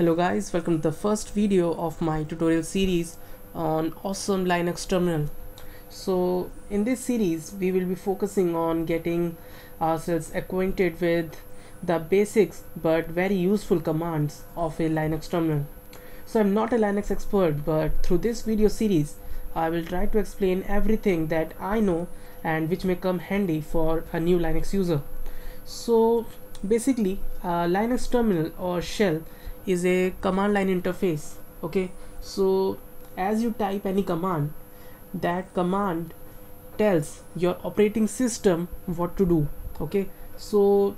Hello guys, welcome to the first video of my tutorial series on awesome Linux terminal. So in this series we will be focusing on getting ourselves acquainted with the basics but very useful commands of a Linux terminal. So I'm not a Linux expert but through this video series I will try to explain everything that I know and which may come handy for a new Linux user. So basically a Linux terminal or shell is a command line interface okay? So as you type any command that command tells your operating system what to do okay? So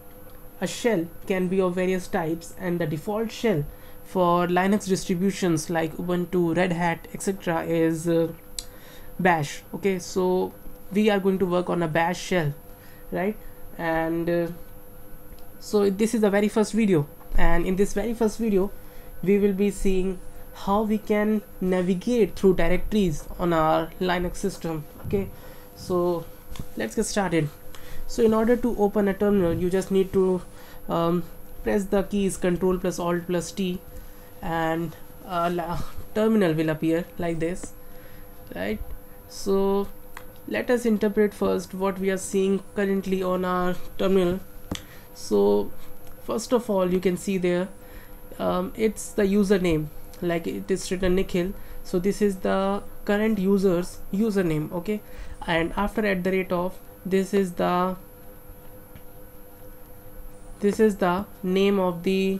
a shell can be of various types and the default shell for linux distributions like ubuntu red hat etc is uh, bash okay? So we are going to work on a bash shell right? And uh, so this is the very first video and in this very first video we will be seeing how we can navigate through directories on our linux system okay? So let's get started. So in order to open a terminal you just need to um, press the keys control plus alt plus t and a terminal will appear like this right? So let us interpret first what we are seeing currently on our terminal. So first of all you can see there um, it's the username like it is written Nikhil. So this is the current user's username okay? And after at the rate of this is the this is the name of the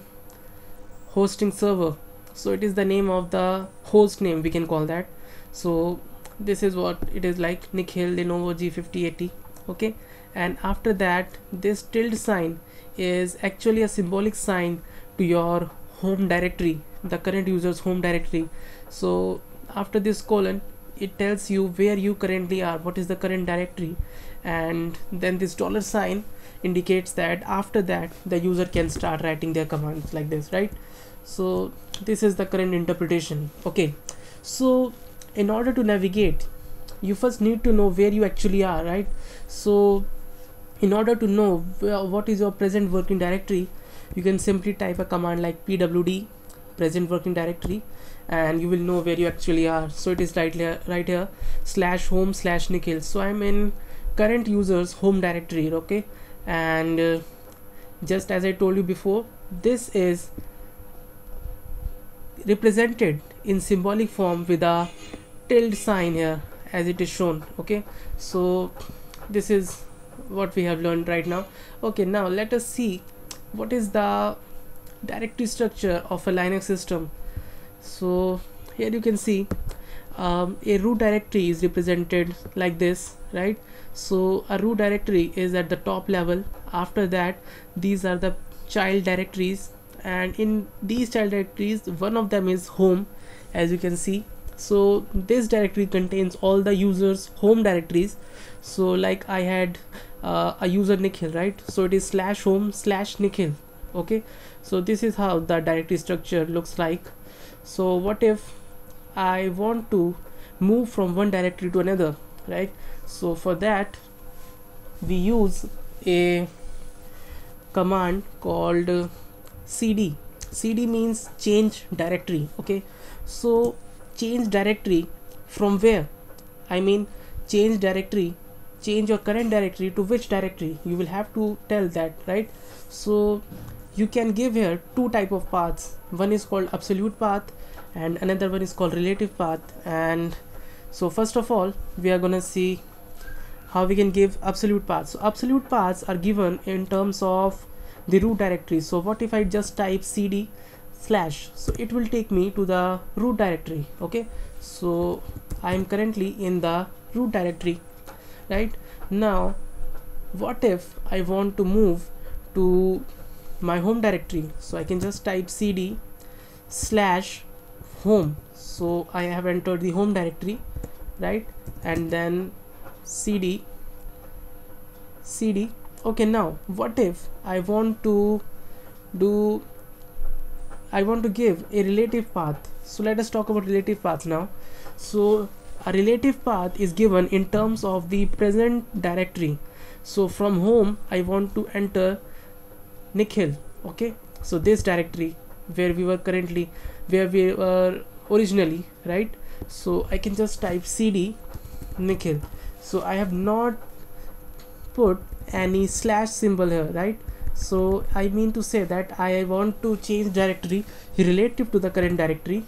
hosting server. So it is the name of the host name we can call that. So this is what it is like Nikhil Lenovo G5080 okay? And after that this tilde sign is actually a symbolic sign to your home directory the current user's home directory. So after this colon it tells you where you currently are what is the current directory and then this dollar sign indicates that after that the user can start writing their commands like this right? So this is the current interpretation. Okay. So in order to navigate you first need to know where you actually are right? So in order to know what is your present working directory you can simply type a command like pwd present working directory and you will know where you actually are. So it is right here right here slash home slash nikhil. So i'm in current users home directory okay? And uh, just as i told you before this is represented in symbolic form with a tilde sign here as it is shown okay? So this is what we have learned right now. Okay now let us see what is the directory structure of a Linux system. So here you can see um, a root directory is represented like this right? So a root directory is at the top level. After that these are the child directories. And in these child directories one of them is home as you can see. So this directory contains all the users home directories. So like I had uh, a user Nikhil right? So it is slash home slash Nikhil okay? So this is how the directory structure looks like. So what if I want to move from one directory to another right? So for that we use a command called uh, cd. cd means change directory okay? So change directory from where? I mean change directory change your current directory to which directory? You will have to tell that right? So you can give here two type of paths. One is called absolute path and another one is called relative path. And so first of all we are gonna see how we can give absolute paths. So absolute paths are given in terms of the root directory. So what if i just type cd slash? So it will take me to the root directory okay? So i am currently in the root directory right? Now what if I want to move to my home directory? So I can just type cd slash home. So I have entered the home directory right? And then cd cd. Okay now what if I want to do I want to give a relative path? So let us talk about relative path now. So a relative path is given in terms of the present directory. So from home I want to enter Nikhil okay? So this directory where we were currently where we were originally right? So I can just type cd nikhil. So I have not put any slash symbol here right? So I mean to say that I want to change directory relative to the current directory.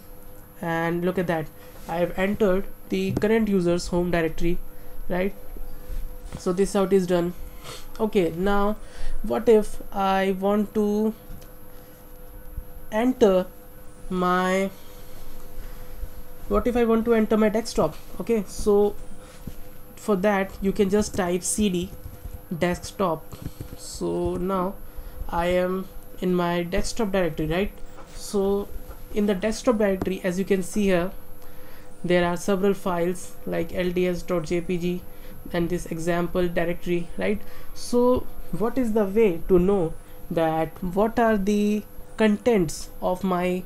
And look at that I have entered the current user's home directory right? So this it is done. Okay now what if I want to enter my what if I want to enter my desktop? Okay so for that you can just type cd desktop. So now I am in my desktop directory right? So in the desktop directory as you can see here there are several files like lds.jpg and this example directory right? So what is the way to know that what are the contents of my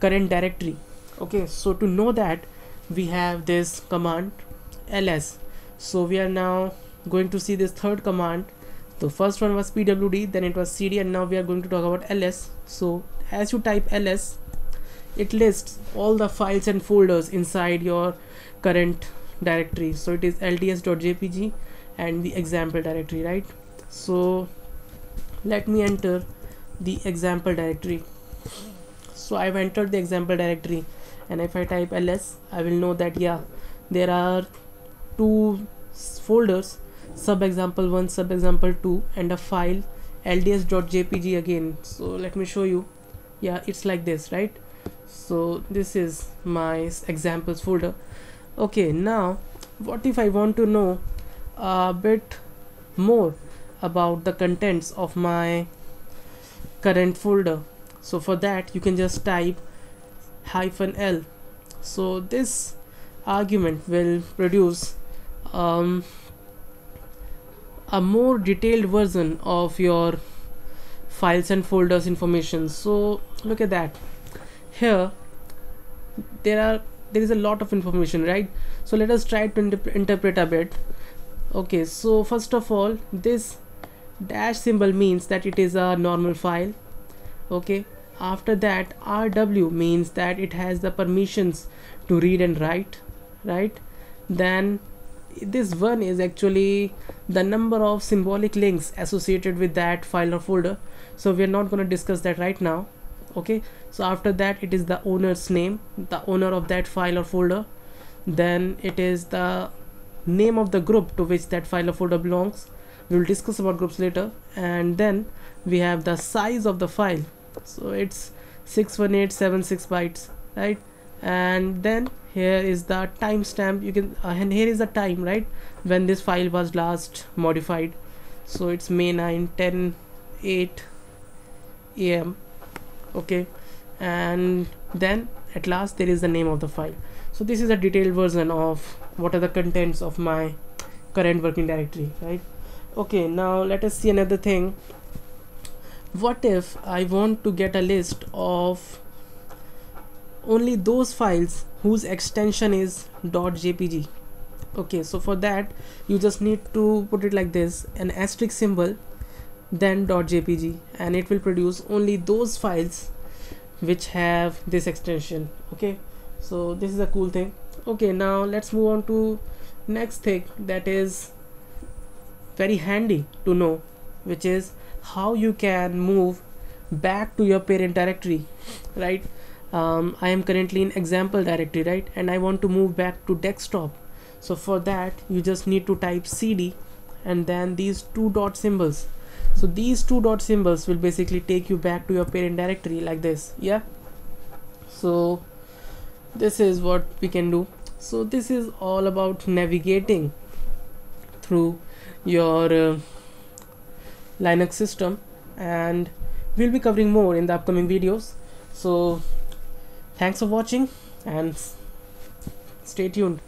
current directory? Okay so to know that we have this command ls. So we are now going to see this third command. The first one was pwd then it was cd and now we are going to talk about ls. So as you type ls it lists all the files and folders inside your current directory. So it is lds.jpg and the example directory right? So let me enter the example directory. So I've entered the example directory and if I type ls I will know that yeah there are two folders sub example 1 sub example 2 and a file lds.jpg again. So let me show you. Yeah it's like this right so this is my examples folder. Okay now what if I want to know a bit more about the contents of my current folder? So for that you can just type hyphen l. So this argument will produce um, a more detailed version of your files and folders information. So look at that here there are there is a lot of information right? So let us try to interpret a bit. Okay so first of all this dash symbol means that it is a normal file. Okay after that rw means that it has the permissions to read and write right? Then this one is actually the number of symbolic links associated with that file or folder. So we are not going to discuss that right now okay so after that it is the owner's name the owner of that file or folder. Then it is the name of the group to which that file or folder belongs. We will discuss about groups later. And then we have the size of the file. So it's 61876 bytes right? And then here is the timestamp. You can uh, and here is the time right? When this file was last modified. So it's may 9 10 8 am okay. And then at last there is the name of the file. So this is a detailed version of what are the contents of my current working directory right? Okay now let us see another thing. What if I want to get a list of only those files whose extension is .jpg okay so for that you just need to put it like this an asterisk symbol then .jpg and it will produce only those files which have this extension okay? So this is a cool thing. Okay now let's move on to next thing that is very handy to know which is how you can move back to your parent directory right? Um, I am currently in example directory right? And I want to move back to desktop. So for that you just need to type cd and then these two dot symbols so these two dot symbols will basically take you back to your parent directory like this yeah? So this is what we can do. So this is all about navigating through your uh, linux system and we'll be covering more in the upcoming videos. So thanks for watching and stay tuned